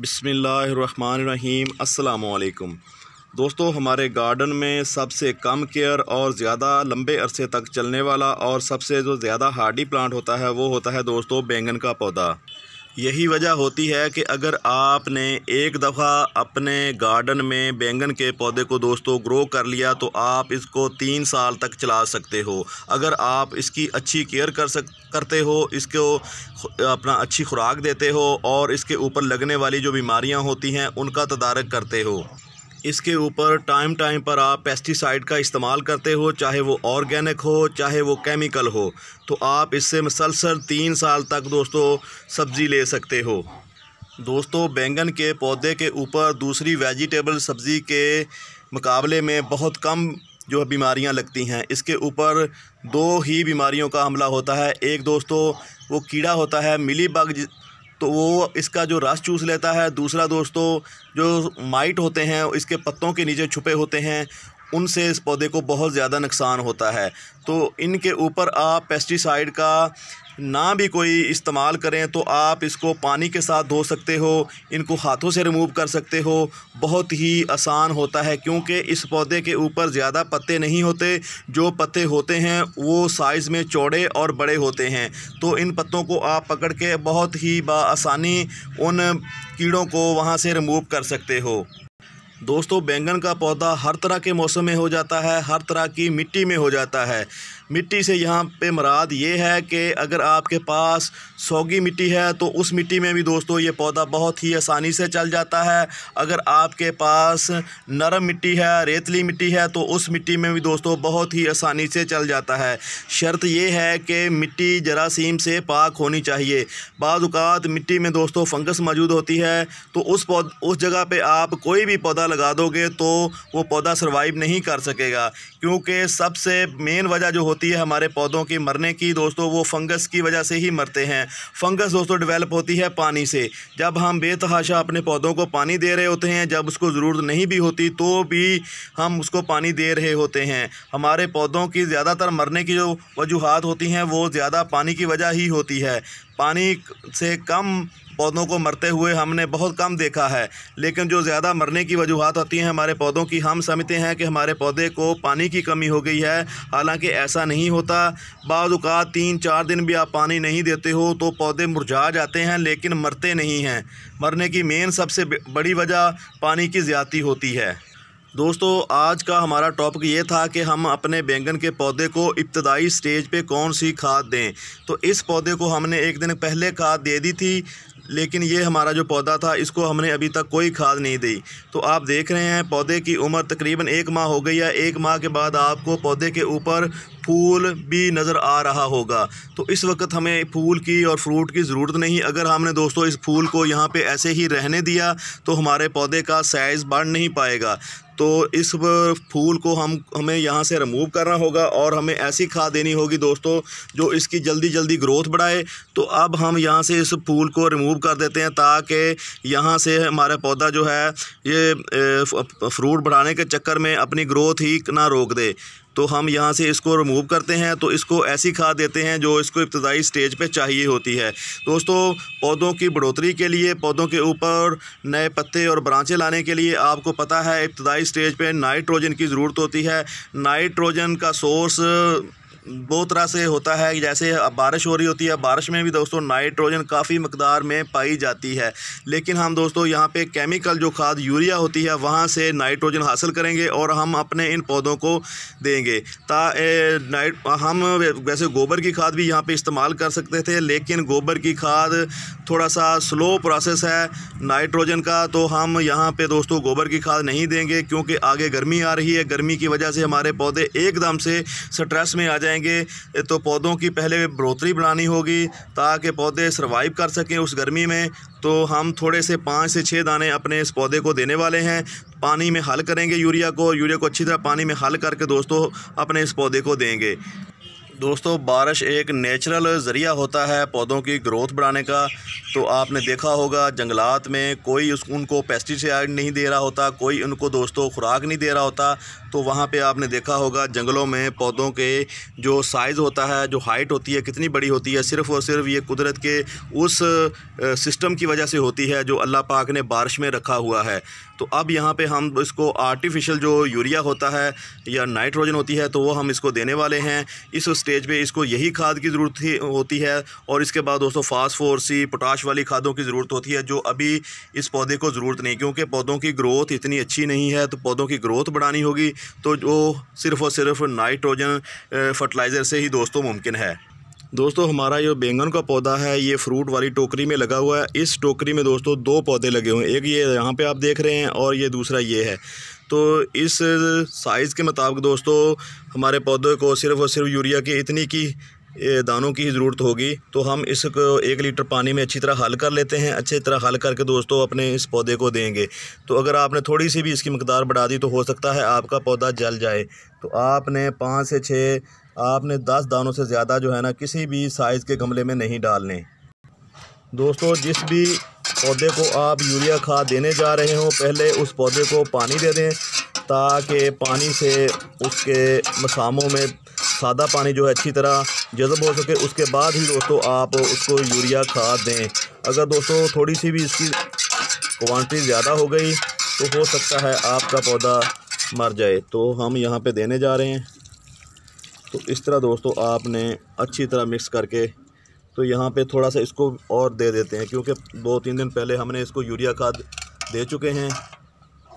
बिसमीम अल्लाम दोस्तों, हमारे गार्डन में सबसे कम केयर और ज़्यादा लंबे अरसे तक चलने वाला और सबसे जो ज़्यादा हार्डी प्लांट होता है, वो होता है दोस्तों, बैंगन का पौधा। यही वजह होती है कि अगर आपने एक दफ़ा अपने गार्डन में बैंगन के पौधे को दोस्तों ग्रो कर लिया तो आप इसको तीन साल तक चला सकते हो। अगर आप इसकी अच्छी केयर कर सक, करते हो, इसको अपना अच्छी खुराक देते हो, और इसके ऊपर लगने वाली जो बीमारियाँ होती हैं, उनका तदारक करते हो। इसके ऊपर टाइम टाइम पर आप पेस्टिसाइड का इस्तेमाल करते हो, चाहे वो ऑर्गेनिक हो, चाहे वो केमिकल हो तो आप इससे मसलसल तीन साल तक दोस्तों सब्ज़ी ले सकते हो। दोस्तों, बैंगन के पौधे के ऊपर दूसरी वेजिटेबल सब्ज़ी के मुकाबले में बहुत कम जो बीमारियाँ लगती हैं। इसके ऊपर दो ही बीमारियों का हमला होता है। एक दोस्तों, वो कीड़ा होता है मिली बग तो वो इसका जो रस चूस लेता है, दूसरा दोस्तों, जो माइट होते हैं, इसके पत्तों के नीचे छुपे होते हैं, उनसे इस पौधे को बहुत ज़्यादा नुकसान होता है। तो इनके ऊपर आप पेस्टिसाइड का ना भी कोई इस्तेमाल करें तो आप इसको पानी के साथ धो सकते हो, इनको हाथों से रिमूव कर सकते हो। बहुत ही आसान होता है, क्योंकि इस पौधे के ऊपर ज़्यादा पत्ते नहीं होते। जो पत्ते होते हैं, वो साइज़ में चौड़े और बड़े होते हैं। तो इन पत्तों को आप पकड़ के बहुत ही बसानी उन कीड़ों को वहाँ से रिमूव कर सकते हो। दोस्तों, बैंगन का पौधा हर तरह के मौसम में हो जाता है, हर तरह की मिट्टी में हो जाता है। मिट्टी से यहाँ पे मराद ये है कि अगर आपके पास सौगी मिट्टी है तो उस मिट्टी में भी दोस्तों ये पौधा बहुत ही आसानी से चल जाता है। अगर आपके पास नरम मिट्टी है, रेतली मिट्टी है तो उस मिट्टी में भी दोस्तों बहुत ही आसानी से चल जाता है। शर्त ये है कि मिट्टी जरासीम से पाक होनी चाहिए। बाज़ात मिट्टी में दोस्तों फंगस मौजूद होती है तो उस पौध, उस जगह पर आप कोई भी पौधा लगा दोगे तो वो पौधा सर्वाइव नहीं कर सकेगा। क्योंकि सबसे मेन वजह जो होती है हमारे पौधों की मरने की। दोस्तों, वो फंगस की वजह से ही मरते हैं। फंगस दोस्तों डेवलप होती है पानी से। जब हम बेतहाशा अपने पौधों को पानी दे रहे होते हैं, जब उसको ज़रूरत नहीं भी होती तो भी हम उसको पानी दे रहे होते हैं। हमारे पौधों की ज़्यादातर मरने की जो वजूहत होती हैं, वो ज़्यादा पानी की वजह ही होती है। पानी से कम पौधों को मरते हुए हमने बहुत कम देखा है, लेकिन जो ज़्यादा मरने की वजूहत होती हैं हमारे पौधों की, हम समझते हैं कि हमारे पौधे को पानी की कमी हो गई है। हालाँकि ऐसा नहीं होता, बाज़ात तीन चार दिन भी आप पानी नहीं देते हो तो पौधे मुरझा जाते हैं, लेकिन मरते नहीं हैं। मरने की मेन सबसे बड़ी वजह पानी की ज़्यादा होती है। दोस्तों, आज का हमारा टॉपिक ये था कि हम अपने बैंगन के पौधे को इब्तदाई स्टेज पे कौन सी खाद दें। तो इस पौधे को हमने एक दिन पहले खाद दे दी थी लेकिन ये हमारा जो पौधा था, इसको हमने अभी तक कोई खाद नहीं दी। तो आप देख रहे हैं, पौधे की उम्र तकरीबन एक माह हो गई है। एक माह के बाद आपको पौधे के ऊपर फूल भी नज़र आ रहा होगा। तो इस वक्त हमें फूल की और फ्रूट की ज़रूरत नहीं। अगर हमने दोस्तों इस फूल को यहाँ पे ऐसे ही रहने दिया तो हमारे पौधे का साइज़ बढ़ नहीं पाएगा। तो इस फूल को हम, हमें यहाँ से रिमूव करना होगा और हमें ऐसी खाद देनी होगी दोस्तों, जो इसकी जल्दी जल्दी ग्रोथ बढ़ाए। तो अब हम यहाँ से इस फूल को रिमूव कर देते हैं, ताकि यहाँ से हमारा पौधा जो है, ये फ्रूट बढ़ाने के चक्कर में अपनी ग्रोथ ही ना रोक दे। तो हम यहाँ से इसको रिमूव करते हैं तो इसको ऐसी खाद देते हैं जो इसको इब्तदाई स्टेज पे चाहिए होती है। दोस्तों, पौधों की बढ़ोतरी के लिए, पौधों के ऊपर नए पत्ते और ब्रांचें लाने के लिए आपको पता है, इब्तदाई स्टेज पे नाइट्रोजन की ज़रूरत होती है। नाइट्रोजन का सोर्स दो तरह से होता है जैसे बारिश हो रही होती है, बारिश में भी दोस्तों नाइट्रोजन काफ़ी मकदार में पाई जाती है। लेकिन हम दोस्तों यहाँ पे केमिकल जो खाद यूरिया होती है, वहाँ से नाइट्रोजन हासिल करेंगे और हम अपने इन पौधों को देंगे। ता नाइट, हम वैसे गोबर की खाद भी यहाँ पे इस्तेमाल कर सकते थे, लेकिन गोबर की खाद थोड़ा सा स्लो प्रोसेस है नाइट्रोजन का तो हम यहाँ पर दोस्तों गोबर की खाद नहीं देंगे, क्योंकि आगे गर्मी आ रही है। गर्मी की वजह से हमारे पौधे एकदम से स्ट्रेस में आ जाए जाएँगे तो पौधों की पहले बढ़ोतरी बढ़ानी होगी ताकि पौधे सर्वाइव कर सकें उस गर्मी में। तो हम थोड़े से पाँच से छः दाने अपने इस पौधे को देने वाले हैं। पानी में हल करेंगे यूरिया को यूरिया को अच्छी तरह पानी में हल करके दोस्तों अपने इस पौधे को देंगे। दोस्तों, बारिश एक नेचुरल ज़रिया होता है पौधों की ग्रोथ बढ़ाने का। तो आपने देखा होगा, जंगलात में कोई उस उनको पेस्टिसाइड नहीं दे रहा होता, कोई उनको दोस्तों खुराक नहीं दे रहा होता। तो वहाँ पे आपने देखा होगा, जंगलों में पौधों के जो साइज़ होता है, जो हाइट होती है, कितनी बड़ी होती है, सिर्फ़ और सिर्फ़ ये कुदरत के उस सिस्टम की वजह से होती है, जो अल्लाह पाक ने बारिश में रखा हुआ है। तो अब यहाँ पे हम इसको आर्टिफिशियल जो यूरिया होता है या नाइट्रोजन होती है तो वो हम इसको देने वाले हैं। इस स्टेज पे इसको यही खाद की ज़रूरत होती है और इसके बाद दोस्तों फास्फोरसी पोटाश वाली खादों की ज़रूरत होती है जो अभी इस पौधे को ज़रूरत नहीं क्योंकि पौधों की ग्रोथ इतनी अच्छी नहीं है तो पौधों की ग्रोथ बढ़ानी होगी तो जो सिर्फ़ और सिर्फ़ नाइट्रोजन फर्टिलाइज़र से ही दोस्तों मुमकिन है। दोस्तों हमारा जो बैंगन का पौधा है, ये फ्रूट वाली टोकरी में लगा हुआ है, इस टोकरी में दोस्तों दो पौधे लगे हुए हैं, एक ये यहाँ पे आप देख रहे हैं और ये दूसरा ये है। तो इस साइज़ के मुताबिक दोस्तों, हमारे पौधे को सिर्फ़ और सिर्फ़ यूरिया की इतनी की दानों की ज़रूरत होगी। तो हम इसको एक लीटर पानी में अच्छी तरह हल कर लेते हैं। अच्छी तरह हल करके दोस्तों अपने इस पौधे को देंगे। तो अगर आपने थोड़ी सी भी इसकी मकदार बढ़ा दी तो हो सकता है आपका पौधा जल जाए। तो आपने पाँच से छः आपने दस दानों से ज़्यादा जो है ना, किसी भी साइज़ के गमले में नहीं डालने। दोस्तों, जिस भी पौधे को आप यूरिया खाद देने जा रहे हो, पहले उस पौधे को पानी दे दें ताकि पानी से उसके मसामों में सादा पानी जो है अच्छी तरह जज़ब हो सके। उसके बाद ही दोस्तों आप उसको यूरिया खाद दें। अगर दोस्तों थोड़ी सी भी इसकी क्वांटिटी ज़्यादा हो गई तो हो सकता है आपका पौधा मर जाए। तो हम यहाँ पे देने जा रहे हैं। तो इस तरह दोस्तों आपने अच्छी तरह मिक्स करके तो यहाँ पे थोड़ा सा इसको और दे देते हैं, क्योंकि दो तीन दिन पहले हमने इसको यूरिया खाद दे चुके हैं।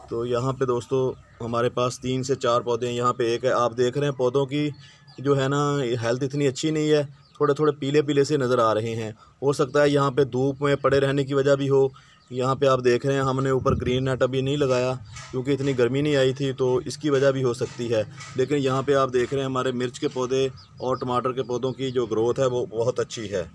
तो यहाँ पे दोस्तों, हमारे पास तीन से चार पौधे हैं यहाँ पे, एक है, आप देख रहे हैं पौधों की जो है ना हेल्थ इतनी अच्छी नहीं है थोड़े थोड़े पीले पीले से नज़र आ रहे हैं। हो सकता है यहाँ पे धूप में पड़े रहने की वजह भी हो यहाँ पे आप देख रहे हैं, हमने ऊपर ग्रीन नेट अभी नहीं लगाया, क्योंकि इतनी गर्मी नहीं आई थी तो इसकी वजह भी हो सकती है। लेकिन यहाँ पे आप देख रहे हैं, हमारे मिर्च के पौधे और टमाटर के पौधों की जो ग्रोथ है, वो बहुत अच्छी है।